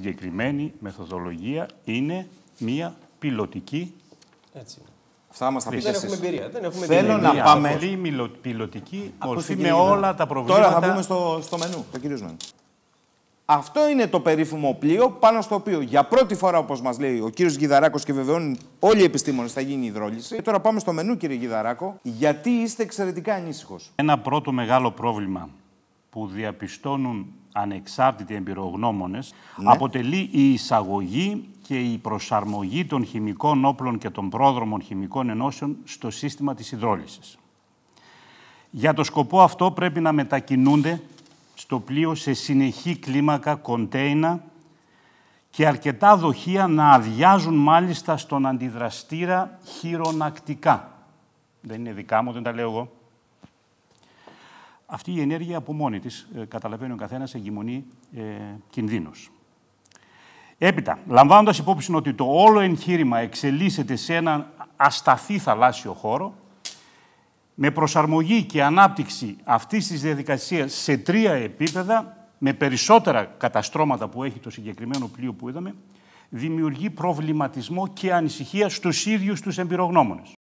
Η συγκεκριμένη μεθοδολογία είναι μια πιλωτική Έτσι. είναι. Αυτά μας τα πείτε Δεν εσείς. έχουμε εμπειρία. Δεν έχουμε Θέλω εμπειρία. να μια πάμε. πολύ μιλο- πιλωτική Ακούστε, μορφή κύριε με Γιδαράκο. όλα τα προβλήματα. Τώρα θα μπούμε στο, στο μενού, το κυρίως μενού. Αυτό είναι το περίφημο πλοίο πάνω στο οποίο για πρώτη φορά, όπως μας λέει ο κύριος Γιδαράκος και βεβαιώνουν όλοι οι επιστήμονες, θα γίνει η υδρόληση. Και τώρα πάμε στο μενού, κύριε Γιδαράκο. Γιατί είστε εξαιρετικά ανήσυχος. Ένα πρώτο μεγάλο πρόβλημα που διαπιστώνουν ανεξάρτητοι εμπειρογνώμονες αποτελεί η εισαγωγή και η προσαρμογή των χημικών όπλων και των πρόδρομων χημικών ενώσεων στο σύστημα της υδρόλυσης. Για το σκοπό αυτό πρέπει να μετακινούνται στο πλοίο σε συνεχή κλίμακα κοντέινα και αρκετά δοχεία να αδειάζουν μάλιστα στον αντιδραστήρα χειρονακτικά. Δεν είναι δικά μου, δεν τα λέω εγώ. Αυτή η ενέργεια από μόνη της, ε, καταλαβαίνει ο καθένας, εγκυμονεί ε, κινδύνους. Έπειτα, λαμβάνοντας υπόψη ότι το όλο εγχείρημα εξελίσσεται σε έναν ασταθή θαλάσσιο χώρο, με προσαρμογή και ανάπτυξη αυτής της διαδικασίας σε τρία επίπεδα, με περισσότερα καταστρώματα που έχει το συγκεκριμένο πλοίο που είδαμε, δημιουργεί προβληματισμό και ανησυχία στους ίδιους τους εμπειρογνώμονες.